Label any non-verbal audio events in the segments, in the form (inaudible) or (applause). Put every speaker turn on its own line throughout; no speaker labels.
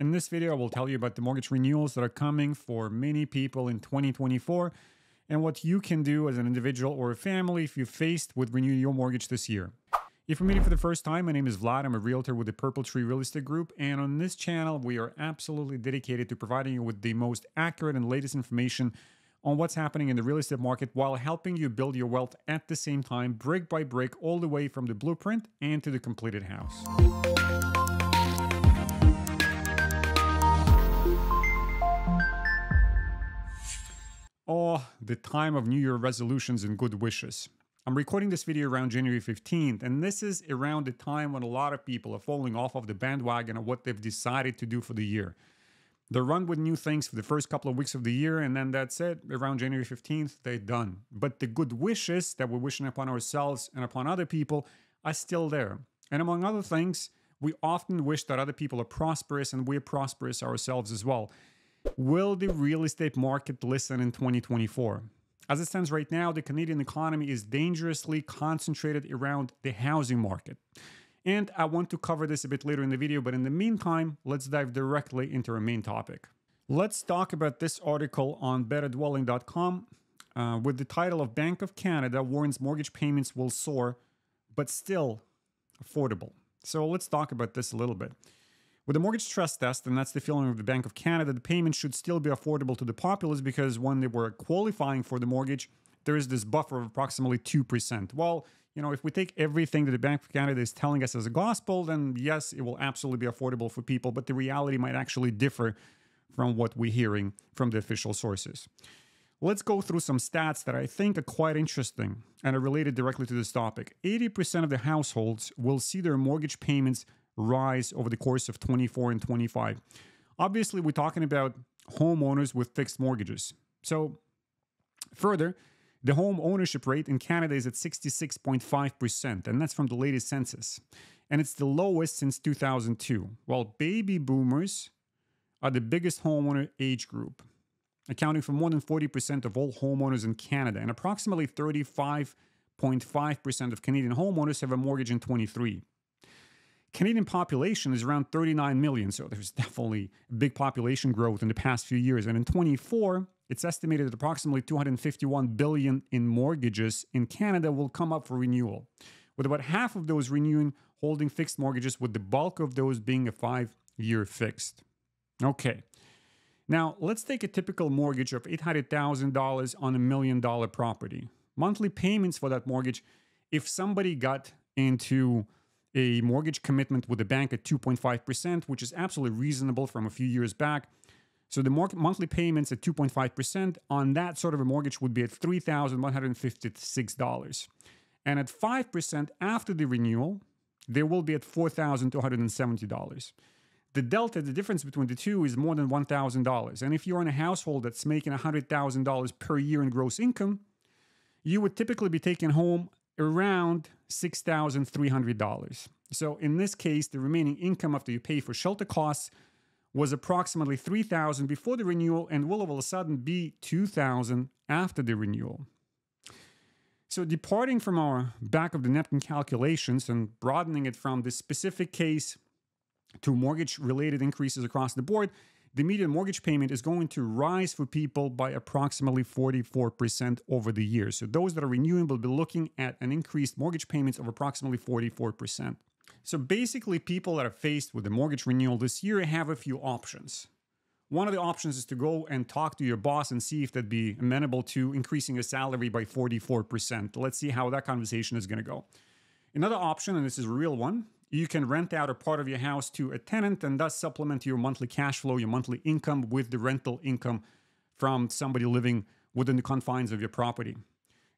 In this video, I will tell you about the mortgage renewals that are coming for many people in 2024 and what you can do as an individual or a family if you're faced with renewing your mortgage this year. If you're meeting for the first time, my name is Vlad. I'm a realtor with the Purple Tree Real Estate Group. And on this channel, we are absolutely dedicated to providing you with the most accurate and latest information on what's happening in the real estate market while helping you build your wealth at the same time, brick by brick, all the way from the blueprint and to the completed house. Oh, the time of New Year resolutions and good wishes. I'm recording this video around January 15th, and this is around the time when a lot of people are falling off of the bandwagon of what they've decided to do for the year. They run with new things for the first couple of weeks of the year, and then that's it. Around January 15th, they're done. But the good wishes that we're wishing upon ourselves and upon other people are still there. And among other things, we often wish that other people are prosperous and we're prosperous ourselves as well. Will the real estate market listen in 2024? As it stands right now, the Canadian economy is dangerously concentrated around the housing market. And I want to cover this a bit later in the video, but in the meantime, let's dive directly into our main topic. Let's talk about this article on betterdwelling.com uh, with the title of Bank of Canada warns mortgage payments will soar, but still affordable. So let's talk about this a little bit. With the mortgage stress test, and that's the feeling of the Bank of Canada, the payment should still be affordable to the populace because when they were qualifying for the mortgage, there is this buffer of approximately 2%. Well, you know, if we take everything that the Bank of Canada is telling us as a gospel, then yes, it will absolutely be affordable for people, but the reality might actually differ from what we're hearing from the official sources. Let's go through some stats that I think are quite interesting and are related directly to this topic. 80% of the households will see their mortgage payments rise over the course of 24 and 25. Obviously, we're talking about homeowners with fixed mortgages. So, further, the home ownership rate in Canada is at 66.5%, and that's from the latest census. And it's the lowest since 2002, while baby boomers are the biggest homeowner age group, accounting for more than 40% of all homeowners in Canada, and approximately 35.5% of Canadian homeowners have a mortgage in 23. Canadian population is around 39 million, so there's (laughs) definitely big population growth in the past few years. And in 24, it's estimated that approximately 251 billion in mortgages in Canada will come up for renewal, with about half of those renewing holding fixed mortgages, with the bulk of those being a five-year fixed. Okay. Now, let's take a typical mortgage of $800,000 on a million dollar property. Monthly payments for that mortgage, if somebody got into a mortgage commitment with a bank at 2.5%, which is absolutely reasonable from a few years back. So the monthly payments at 2.5% on that sort of a mortgage would be at $3,156. And at 5% after the renewal, they will be at $4,270. The delta, the difference between the two is more than $1,000. And if you're in a household that's making $100,000 per year in gross income, you would typically be taking home around $6,300. So in this case, the remaining income after you pay for shelter costs was approximately 3000 before the renewal and will all of a sudden be 2000 after the renewal. So departing from our back of the napkin calculations and broadening it from this specific case to mortgage related increases across the board, the median mortgage payment is going to rise for people by approximately 44% over the year. So those that are renewing will be looking at an increased mortgage payments of approximately 44%. So basically, people that are faced with a mortgage renewal this year have a few options. One of the options is to go and talk to your boss and see if they'd be amenable to increasing a salary by 44%. Let's see how that conversation is going to go. Another option, and this is a real one, you can rent out a part of your house to a tenant and thus supplement your monthly cash flow, your monthly income with the rental income from somebody living within the confines of your property.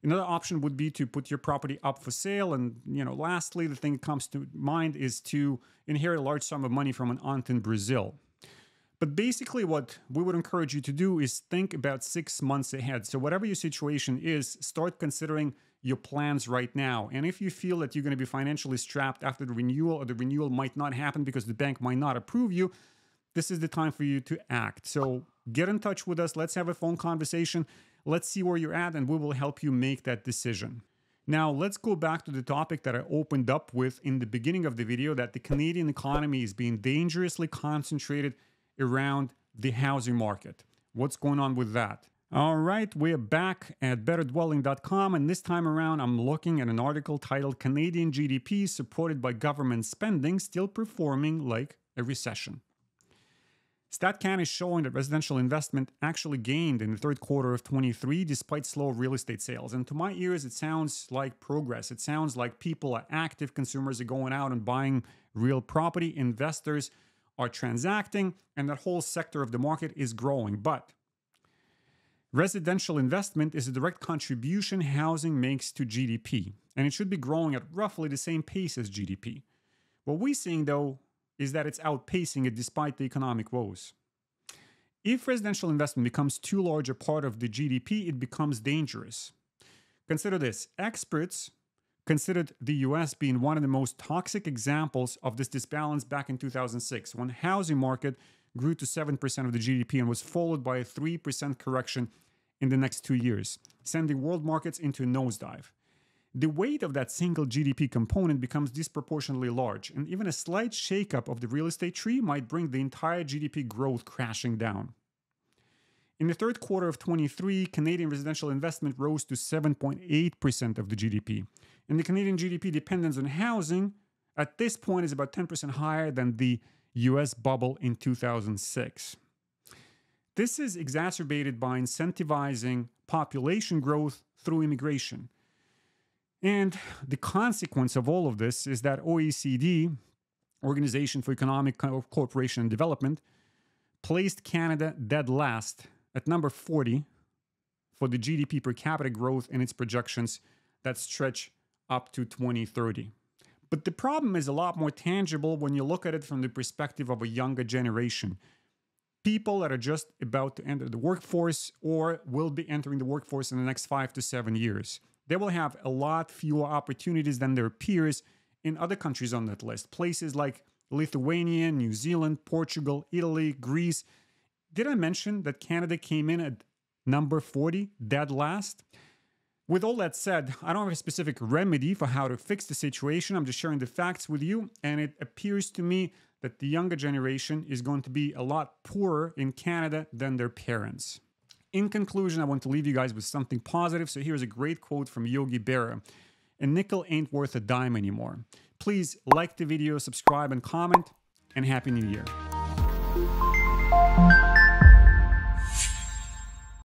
Another option would be to put your property up for sale. And, you know, lastly, the thing that comes to mind is to inherit a large sum of money from an aunt in Brazil. But basically, what we would encourage you to do is think about six months ahead. So, whatever your situation is, start considering your plans right now. And if you feel that you're going to be financially strapped after the renewal or the renewal might not happen because the bank might not approve you, this is the time for you to act. So get in touch with us. Let's have a phone conversation. Let's see where you're at, and we will help you make that decision. Now, let's go back to the topic that I opened up with in the beginning of the video that the Canadian economy is being dangerously concentrated around the housing market. What's going on with that? All right, we're back at betterdwelling.com, and this time around, I'm looking at an article titled Canadian GDP supported by government spending still performing like a recession. StatCan is showing that residential investment actually gained in the third quarter of 23 despite slow real estate sales. And to my ears, it sounds like progress. It sounds like people are active, consumers are going out and buying real property, investors are transacting, and that whole sector of the market is growing. But residential investment is a direct contribution housing makes to GDP, and it should be growing at roughly the same pace as GDP. What we're seeing, though, is that it's outpacing it despite the economic woes. If residential investment becomes too large a part of the GDP, it becomes dangerous. Consider this experts considered the US being one of the most toxic examples of this disbalance back in 2006 when housing market grew to 7% of the GDP and was followed by a 3% correction in the next 2 years, sending world markets into a nosedive the weight of that single GDP component becomes disproportionately large, and even a slight shakeup of the real estate tree might bring the entire GDP growth crashing down. In the third quarter of 23, Canadian residential investment rose to 7.8% of the GDP, and the Canadian GDP dependence on housing at this point is about 10% higher than the US bubble in 2006. This is exacerbated by incentivizing population growth through immigration and the consequence of all of this is that OECD, Organization for Economic Cooperation and Development, placed Canada dead last at number 40 for the GDP per capita growth in its projections that stretch up to 2030. But the problem is a lot more tangible when you look at it from the perspective of a younger generation. People that are just about to enter the workforce or will be entering the workforce in the next five to seven years they will have a lot fewer opportunities than their peers in other countries on that list. Places like Lithuania, New Zealand, Portugal, Italy, Greece. Did I mention that Canada came in at number 40, dead last? With all that said, I don't have a specific remedy for how to fix the situation. I'm just sharing the facts with you, and it appears to me that the younger generation is going to be a lot poorer in Canada than their parents. In conclusion, I want to leave you guys with something positive. So here's a great quote from Yogi Berra. A nickel ain't worth a dime anymore. Please like the video, subscribe, and comment, and Happy New Year.